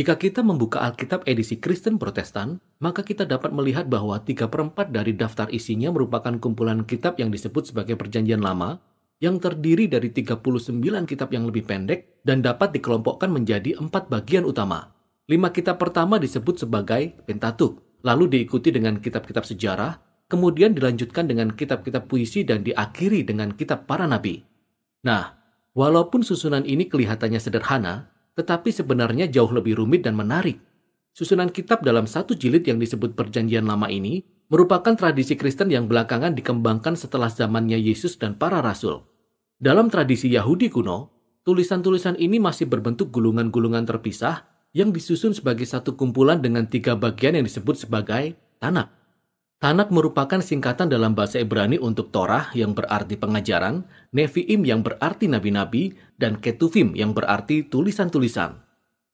Jika kita membuka Alkitab edisi Kristen Protestan, maka kita dapat melihat bahwa 3 per 4 dari daftar isinya merupakan kumpulan kitab yang disebut sebagai perjanjian lama, yang terdiri dari 39 kitab yang lebih pendek dan dapat dikelompokkan menjadi empat bagian utama. Lima kitab pertama disebut sebagai Pentatuk, lalu diikuti dengan kitab-kitab sejarah, kemudian dilanjutkan dengan kitab-kitab puisi dan diakhiri dengan kitab para nabi. Nah, walaupun susunan ini kelihatannya sederhana, tetapi sebenarnya jauh lebih rumit dan menarik. Susunan kitab dalam satu jilid yang disebut Perjanjian Lama ini merupakan tradisi Kristen yang belakangan dikembangkan setelah zamannya Yesus dan para rasul. Dalam tradisi Yahudi kuno, tulisan-tulisan ini masih berbentuk gulungan-gulungan terpisah yang disusun sebagai satu kumpulan dengan tiga bagian yang disebut sebagai Tanak. Tanak merupakan singkatan dalam bahasa Ibrani untuk Torah yang berarti pengajaran, Nevi'im yang berarti nabi-nabi, dan Ketuvim yang berarti tulisan-tulisan.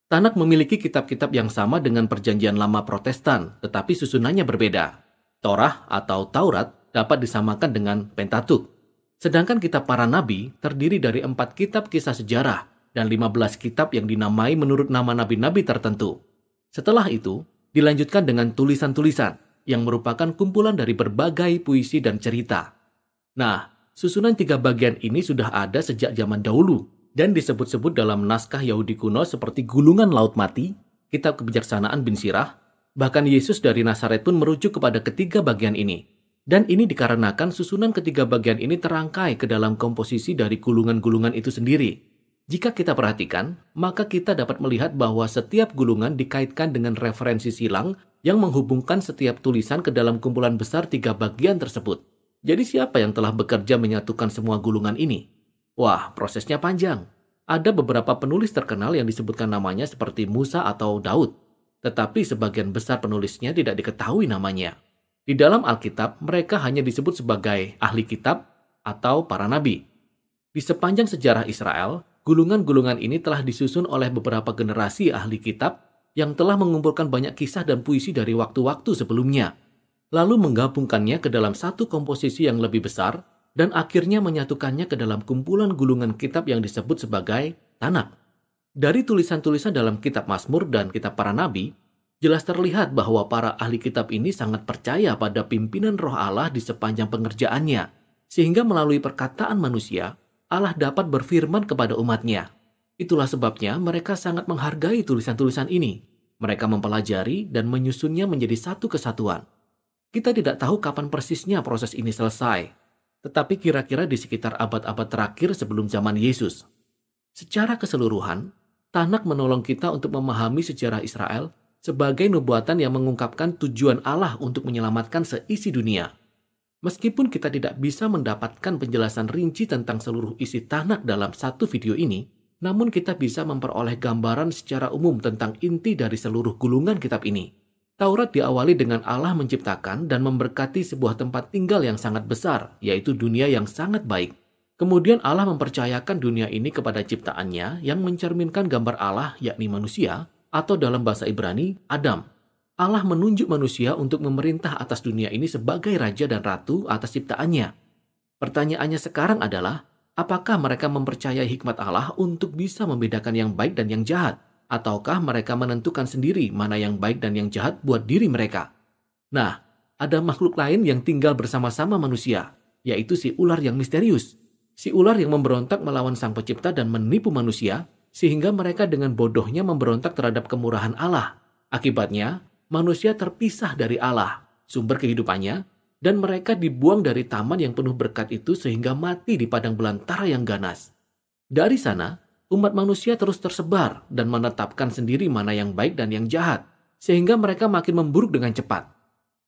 Tanak memiliki kitab-kitab yang sama dengan perjanjian lama protestan, tetapi susunannya berbeda. Torah atau Taurat dapat disamakan dengan Pentatuk. Sedangkan kitab para nabi terdiri dari empat kitab kisah sejarah dan 15 kitab yang dinamai menurut nama nabi-nabi tertentu. Setelah itu, dilanjutkan dengan tulisan-tulisan yang merupakan kumpulan dari berbagai puisi dan cerita. Nah, susunan tiga bagian ini sudah ada sejak zaman dahulu dan disebut-sebut dalam naskah Yahudi kuno seperti Gulungan Laut Mati, Kitab Kebijaksanaan bin Sirah, bahkan Yesus dari Nazaret pun merujuk kepada ketiga bagian ini. Dan ini dikarenakan susunan ketiga bagian ini terangkai ke dalam komposisi dari gulungan-gulungan itu sendiri. Jika kita perhatikan, maka kita dapat melihat bahwa setiap gulungan dikaitkan dengan referensi silang yang menghubungkan setiap tulisan ke dalam kumpulan besar tiga bagian tersebut. Jadi siapa yang telah bekerja menyatukan semua gulungan ini? Wah, prosesnya panjang. Ada beberapa penulis terkenal yang disebutkan namanya seperti Musa atau Daud. Tetapi sebagian besar penulisnya tidak diketahui namanya. Di dalam Alkitab, mereka hanya disebut sebagai ahli kitab atau para nabi. Di sepanjang sejarah Israel, gulungan-gulungan ini telah disusun oleh beberapa generasi ahli kitab yang telah mengumpulkan banyak kisah dan puisi dari waktu-waktu sebelumnya, lalu menggabungkannya ke dalam satu komposisi yang lebih besar, dan akhirnya menyatukannya ke dalam kumpulan gulungan kitab yang disebut sebagai Tanak. Dari tulisan-tulisan dalam kitab Mazmur dan kitab para nabi, jelas terlihat bahwa para ahli kitab ini sangat percaya pada pimpinan roh Allah di sepanjang pengerjaannya, sehingga melalui perkataan manusia, Allah dapat berfirman kepada umatnya. Itulah sebabnya mereka sangat menghargai tulisan-tulisan ini. Mereka mempelajari dan menyusunnya menjadi satu kesatuan. Kita tidak tahu kapan persisnya proses ini selesai, tetapi kira-kira di sekitar abad-abad terakhir sebelum zaman Yesus. Secara keseluruhan, Tanak menolong kita untuk memahami sejarah Israel sebagai nubuatan yang mengungkapkan tujuan Allah untuk menyelamatkan seisi dunia. Meskipun kita tidak bisa mendapatkan penjelasan rinci tentang seluruh isi Tanak dalam satu video ini, namun kita bisa memperoleh gambaran secara umum tentang inti dari seluruh gulungan kitab ini. Taurat diawali dengan Allah menciptakan dan memberkati sebuah tempat tinggal yang sangat besar, yaitu dunia yang sangat baik. Kemudian Allah mempercayakan dunia ini kepada ciptaannya yang mencerminkan gambar Allah yakni manusia, atau dalam bahasa Ibrani, Adam. Allah menunjuk manusia untuk memerintah atas dunia ini sebagai raja dan ratu atas ciptaannya. Pertanyaannya sekarang adalah, Apakah mereka mempercayai hikmat Allah untuk bisa membedakan yang baik dan yang jahat? Ataukah mereka menentukan sendiri mana yang baik dan yang jahat buat diri mereka? Nah, ada makhluk lain yang tinggal bersama-sama manusia, yaitu si ular yang misterius. Si ular yang memberontak melawan sang pencipta dan menipu manusia, sehingga mereka dengan bodohnya memberontak terhadap kemurahan Allah. Akibatnya, manusia terpisah dari Allah, sumber kehidupannya, dan mereka dibuang dari taman yang penuh berkat itu sehingga mati di padang belantara yang ganas. Dari sana, umat manusia terus tersebar dan menetapkan sendiri mana yang baik dan yang jahat, sehingga mereka makin memburuk dengan cepat.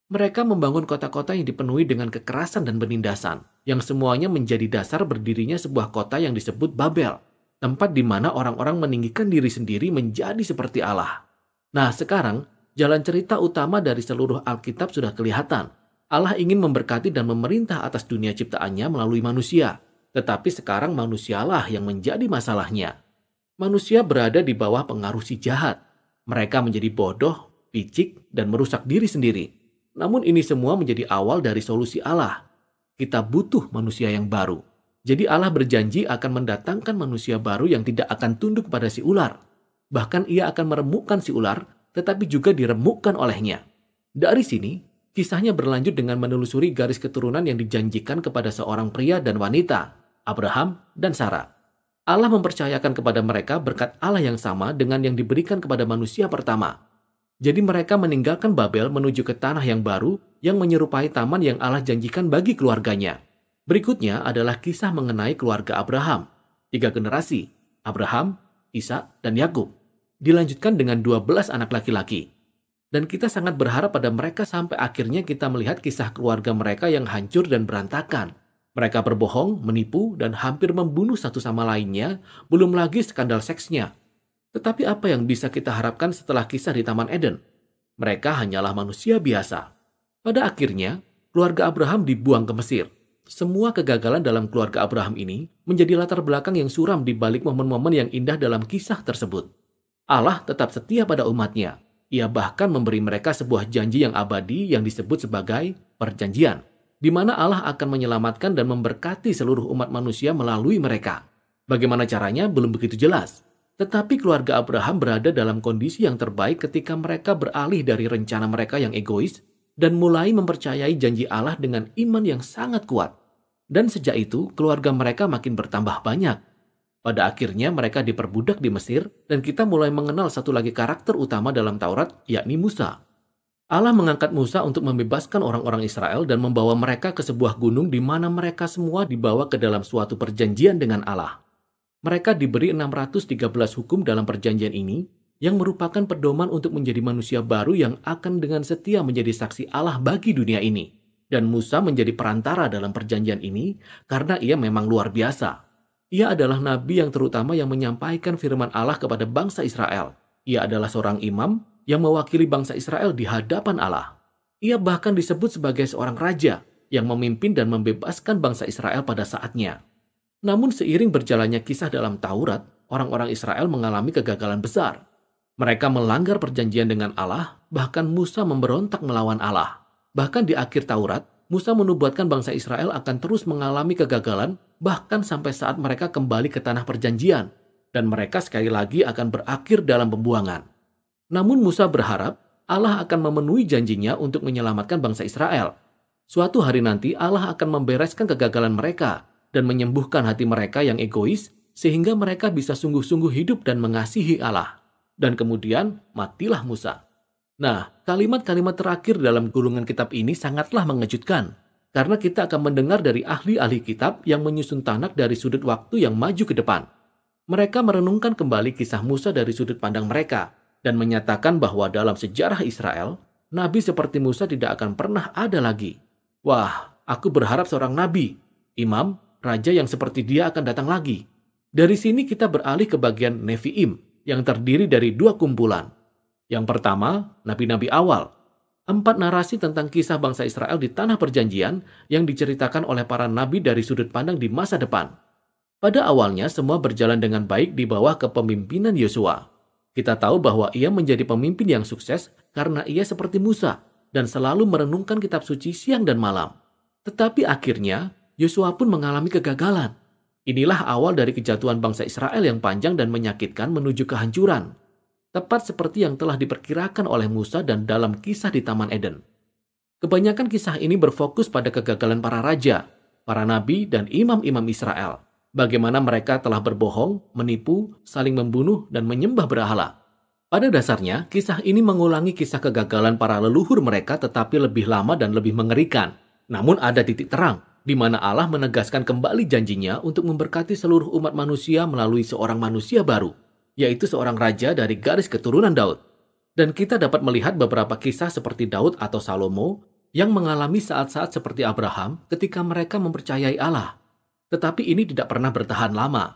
Mereka membangun kota-kota yang dipenuhi dengan kekerasan dan penindasan, yang semuanya menjadi dasar berdirinya sebuah kota yang disebut Babel, tempat di mana orang-orang meninggikan diri sendiri menjadi seperti Allah. Nah, sekarang jalan cerita utama dari seluruh Alkitab sudah kelihatan, Allah ingin memberkati dan memerintah atas dunia ciptaannya melalui manusia. Tetapi sekarang manusialah yang menjadi masalahnya. Manusia berada di bawah pengaruh si jahat. Mereka menjadi bodoh, picik, dan merusak diri sendiri. Namun ini semua menjadi awal dari solusi Allah. Kita butuh manusia yang baru. Jadi Allah berjanji akan mendatangkan manusia baru yang tidak akan tunduk pada si ular. Bahkan ia akan meremukkan si ular, tetapi juga diremukkan olehnya. Dari sini, kisahnya berlanjut dengan menelusuri garis keturunan yang dijanjikan kepada seorang pria dan wanita, Abraham dan Sarah. Allah mempercayakan kepada mereka berkat Allah yang sama dengan yang diberikan kepada manusia pertama. Jadi mereka meninggalkan Babel menuju ke tanah yang baru yang menyerupai taman yang Allah janjikan bagi keluarganya. Berikutnya adalah kisah mengenai keluarga Abraham. Tiga generasi, Abraham, Ishak, dan Yakub. Dilanjutkan dengan 12 anak laki-laki. Dan kita sangat berharap pada mereka sampai akhirnya kita melihat kisah keluarga mereka yang hancur dan berantakan mereka berbohong, menipu, dan hampir membunuh satu sama lainnya, belum lagi skandal seksnya. Tetapi apa yang bisa kita harapkan setelah kisah di Taman Eden? Mereka hanyalah manusia biasa. Pada akhirnya, keluarga Abraham dibuang ke Mesir. Semua kegagalan dalam keluarga Abraham ini menjadi latar belakang yang suram di balik momen-momen yang indah dalam kisah tersebut. Allah tetap setia pada umatnya. Ia bahkan memberi mereka sebuah janji yang abadi yang disebut sebagai perjanjian di mana Allah akan menyelamatkan dan memberkati seluruh umat manusia melalui mereka. Bagaimana caranya belum begitu jelas. Tetapi keluarga Abraham berada dalam kondisi yang terbaik ketika mereka beralih dari rencana mereka yang egois dan mulai mempercayai janji Allah dengan iman yang sangat kuat. Dan sejak itu, keluarga mereka makin bertambah banyak. Pada akhirnya mereka diperbudak di Mesir dan kita mulai mengenal satu lagi karakter utama dalam Taurat, yakni Musa. Allah mengangkat Musa untuk membebaskan orang-orang Israel dan membawa mereka ke sebuah gunung di mana mereka semua dibawa ke dalam suatu perjanjian dengan Allah. Mereka diberi 613 hukum dalam perjanjian ini yang merupakan pedoman untuk menjadi manusia baru yang akan dengan setia menjadi saksi Allah bagi dunia ini. Dan Musa menjadi perantara dalam perjanjian ini karena ia memang luar biasa. Ia adalah nabi yang terutama yang menyampaikan firman Allah kepada bangsa Israel. Ia adalah seorang imam yang mewakili bangsa Israel di hadapan Allah. Ia bahkan disebut sebagai seorang raja yang memimpin dan membebaskan bangsa Israel pada saatnya. Namun seiring berjalannya kisah dalam Taurat, orang-orang Israel mengalami kegagalan besar. Mereka melanggar perjanjian dengan Allah, bahkan Musa memberontak melawan Allah. Bahkan di akhir Taurat, Musa menubuatkan bangsa Israel akan terus mengalami kegagalan bahkan sampai saat mereka kembali ke tanah perjanjian dan mereka sekali lagi akan berakhir dalam pembuangan. Namun Musa berharap Allah akan memenuhi janjinya untuk menyelamatkan bangsa Israel. Suatu hari nanti Allah akan membereskan kegagalan mereka dan menyembuhkan hati mereka yang egois sehingga mereka bisa sungguh-sungguh hidup dan mengasihi Allah. Dan kemudian matilah Musa. Nah, kalimat-kalimat terakhir dalam gulungan kitab ini sangatlah mengejutkan. Karena kita akan mendengar dari ahli-ahli kitab yang menyusun tanak dari sudut waktu yang maju ke depan. Mereka merenungkan kembali kisah Musa dari sudut pandang mereka dan menyatakan bahwa dalam sejarah Israel, nabi seperti Musa tidak akan pernah ada lagi. Wah, aku berharap seorang nabi, imam, raja yang seperti dia akan datang lagi. Dari sini kita beralih ke bagian Nevi'im yang terdiri dari dua kumpulan. Yang pertama, nabi-nabi awal. Empat narasi tentang kisah bangsa Israel di tanah perjanjian yang diceritakan oleh para nabi dari sudut pandang di masa depan. Pada awalnya semua berjalan dengan baik di bawah kepemimpinan Yosua. Kita tahu bahwa ia menjadi pemimpin yang sukses karena ia seperti Musa dan selalu merenungkan kitab suci siang dan malam. Tetapi akhirnya, Yosua pun mengalami kegagalan. Inilah awal dari kejatuhan bangsa Israel yang panjang dan menyakitkan menuju kehancuran. Tepat seperti yang telah diperkirakan oleh Musa dan dalam kisah di Taman Eden. Kebanyakan kisah ini berfokus pada kegagalan para raja, para nabi, dan imam-imam Israel bagaimana mereka telah berbohong, menipu, saling membunuh, dan menyembah berhala. Pada dasarnya, kisah ini mengulangi kisah kegagalan para leluhur mereka tetapi lebih lama dan lebih mengerikan. Namun ada titik terang, di mana Allah menegaskan kembali janjinya untuk memberkati seluruh umat manusia melalui seorang manusia baru, yaitu seorang raja dari garis keturunan Daud. Dan kita dapat melihat beberapa kisah seperti Daud atau Salomo yang mengalami saat-saat seperti Abraham ketika mereka mempercayai Allah. Tetapi ini tidak pernah bertahan lama.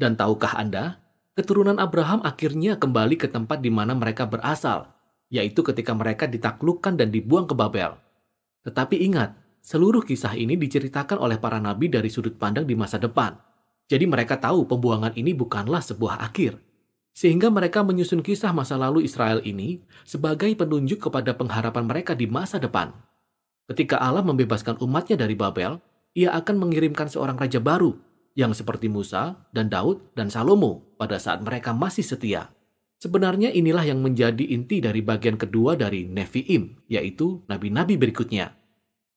Dan tahukah Anda, keturunan Abraham akhirnya kembali ke tempat di mana mereka berasal, yaitu ketika mereka ditaklukkan dan dibuang ke Babel. Tetapi ingat, seluruh kisah ini diceritakan oleh para nabi dari sudut pandang di masa depan. Jadi mereka tahu pembuangan ini bukanlah sebuah akhir. Sehingga mereka menyusun kisah masa lalu Israel ini sebagai penunjuk kepada pengharapan mereka di masa depan. Ketika Allah membebaskan umatnya dari Babel, ia akan mengirimkan seorang raja baru yang seperti Musa dan Daud dan Salomo pada saat mereka masih setia. Sebenarnya inilah yang menjadi inti dari bagian kedua dari Nevi'im, yaitu nabi-nabi berikutnya.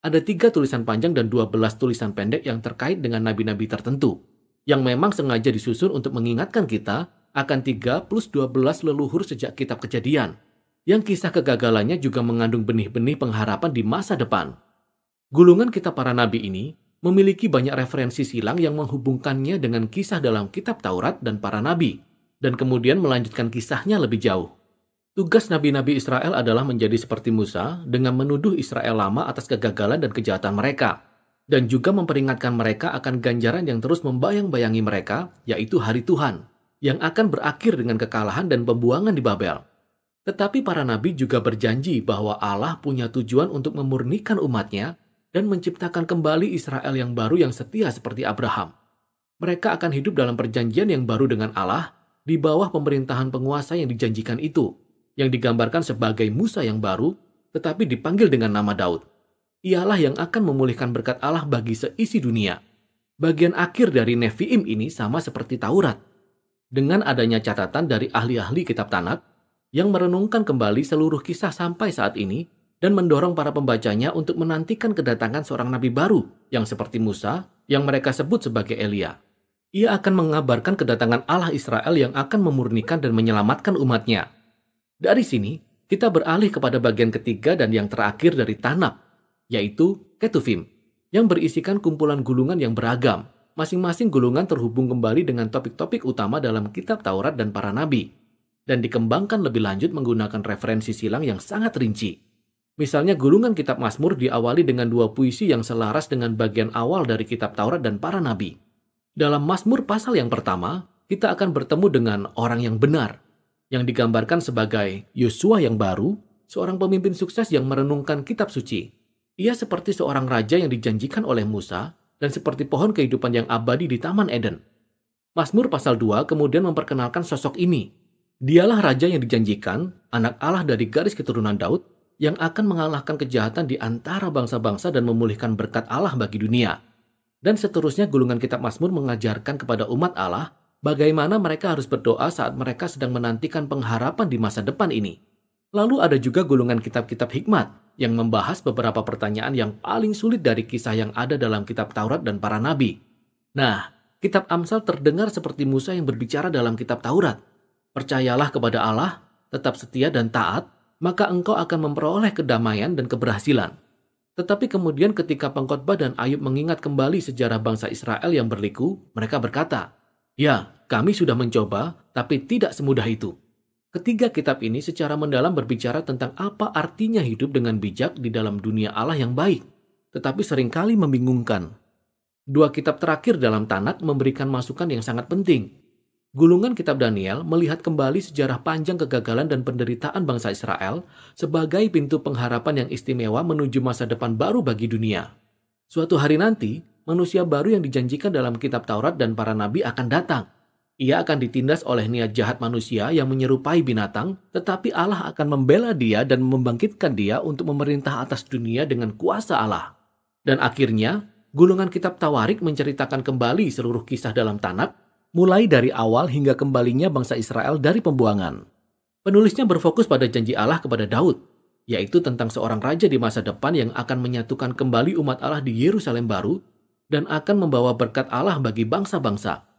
Ada tiga tulisan panjang dan dua belas tulisan pendek yang terkait dengan nabi-nabi tertentu, yang memang sengaja disusun untuk mengingatkan kita akan tiga plus dua belas leluhur sejak kitab kejadian, yang kisah kegagalannya juga mengandung benih-benih pengharapan di masa depan. Gulungan kitab para nabi ini memiliki banyak referensi silang yang menghubungkannya dengan kisah dalam kitab Taurat dan para nabi, dan kemudian melanjutkan kisahnya lebih jauh. Tugas nabi-nabi Israel adalah menjadi seperti Musa dengan menuduh Israel lama atas kegagalan dan kejahatan mereka, dan juga memperingatkan mereka akan ganjaran yang terus membayang-bayangi mereka, yaitu hari Tuhan, yang akan berakhir dengan kekalahan dan pembuangan di Babel. Tetapi para nabi juga berjanji bahwa Allah punya tujuan untuk memurnikan umatnya dan menciptakan kembali Israel yang baru yang setia seperti Abraham. Mereka akan hidup dalam perjanjian yang baru dengan Allah di bawah pemerintahan penguasa yang dijanjikan itu, yang digambarkan sebagai Musa yang baru, tetapi dipanggil dengan nama Daud. Ialah yang akan memulihkan berkat Allah bagi seisi dunia. Bagian akhir dari Nevi'im ini sama seperti Taurat. Dengan adanya catatan dari ahli-ahli kitab Tanakh yang merenungkan kembali seluruh kisah sampai saat ini dan mendorong para pembacanya untuk menantikan kedatangan seorang nabi baru yang seperti Musa yang mereka sebut sebagai Elia ia akan mengabarkan kedatangan Allah Israel yang akan memurnikan dan menyelamatkan umatnya. Dari sini, kita beralih kepada bagian ketiga dan yang terakhir dari Tanab, yaitu Ketuvim, yang berisikan kumpulan gulungan yang beragam. Masing-masing gulungan terhubung kembali dengan topik-topik utama dalam kitab Taurat dan para nabi, dan dikembangkan lebih lanjut menggunakan referensi silang yang sangat rinci. Misalnya gulungan kitab Mazmur diawali dengan dua puisi yang selaras dengan bagian awal dari kitab Taurat dan para nabi. Dalam Mazmur pasal yang pertama, kita akan bertemu dengan orang yang benar, yang digambarkan sebagai Yosua yang baru, seorang pemimpin sukses yang merenungkan kitab suci. Ia seperti seorang raja yang dijanjikan oleh Musa dan seperti pohon kehidupan yang abadi di Taman Eden. Mazmur pasal 2 kemudian memperkenalkan sosok ini. Dialah raja yang dijanjikan, anak Allah dari garis keturunan Daud, yang akan mengalahkan kejahatan di antara bangsa-bangsa dan memulihkan berkat Allah bagi dunia. Dan seterusnya gulungan kitab Mazmur mengajarkan kepada umat Allah bagaimana mereka harus berdoa saat mereka sedang menantikan pengharapan di masa depan ini. Lalu ada juga gulungan kitab-kitab hikmat yang membahas beberapa pertanyaan yang paling sulit dari kisah yang ada dalam kitab Taurat dan para nabi. Nah, kitab Amsal terdengar seperti Musa yang berbicara dalam kitab Taurat. Percayalah kepada Allah, tetap setia dan taat, maka engkau akan memperoleh kedamaian dan keberhasilan. Tetapi kemudian ketika pengkhotbah dan Ayub mengingat kembali sejarah bangsa Israel yang berliku, mereka berkata, Ya, kami sudah mencoba, tapi tidak semudah itu. Ketiga kitab ini secara mendalam berbicara tentang apa artinya hidup dengan bijak di dalam dunia Allah yang baik, tetapi sering kali membingungkan. Dua kitab terakhir dalam Tanak memberikan masukan yang sangat penting, Gulungan Kitab Daniel melihat kembali sejarah panjang kegagalan dan penderitaan bangsa Israel sebagai pintu pengharapan yang istimewa menuju masa depan baru bagi dunia. Suatu hari nanti, manusia baru yang dijanjikan dalam kitab Taurat dan para nabi akan datang. Ia akan ditindas oleh niat jahat manusia yang menyerupai binatang, tetapi Allah akan membela dia dan membangkitkan dia untuk memerintah atas dunia dengan kuasa Allah. Dan akhirnya, gulungan kitab Tawarik menceritakan kembali seluruh kisah dalam Tanak mulai dari awal hingga kembalinya bangsa Israel dari pembuangan. Penulisnya berfokus pada janji Allah kepada Daud, yaitu tentang seorang raja di masa depan yang akan menyatukan kembali umat Allah di Yerusalem baru dan akan membawa berkat Allah bagi bangsa-bangsa.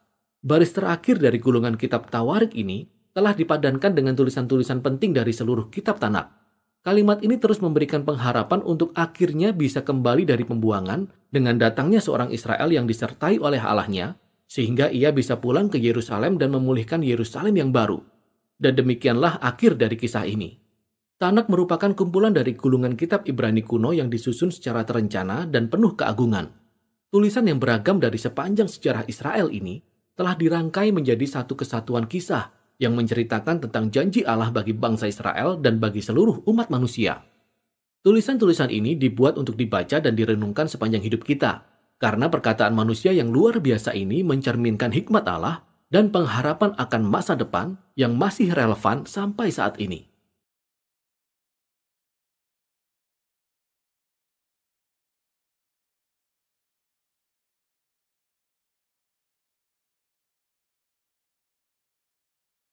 Baris terakhir dari gulungan kitab Tawarik ini telah dipadankan dengan tulisan-tulisan penting dari seluruh kitab Tanak. Kalimat ini terus memberikan pengharapan untuk akhirnya bisa kembali dari pembuangan dengan datangnya seorang Israel yang disertai oleh Allahnya sehingga ia bisa pulang ke Yerusalem dan memulihkan Yerusalem yang baru. Dan demikianlah akhir dari kisah ini. Tanak merupakan kumpulan dari gulungan kitab Ibrani kuno yang disusun secara terencana dan penuh keagungan. Tulisan yang beragam dari sepanjang sejarah Israel ini telah dirangkai menjadi satu kesatuan kisah yang menceritakan tentang janji Allah bagi bangsa Israel dan bagi seluruh umat manusia. Tulisan-tulisan ini dibuat untuk dibaca dan direnungkan sepanjang hidup kita, karena perkataan manusia yang luar biasa ini mencerminkan hikmat Allah dan pengharapan akan masa depan yang masih relevan sampai saat ini.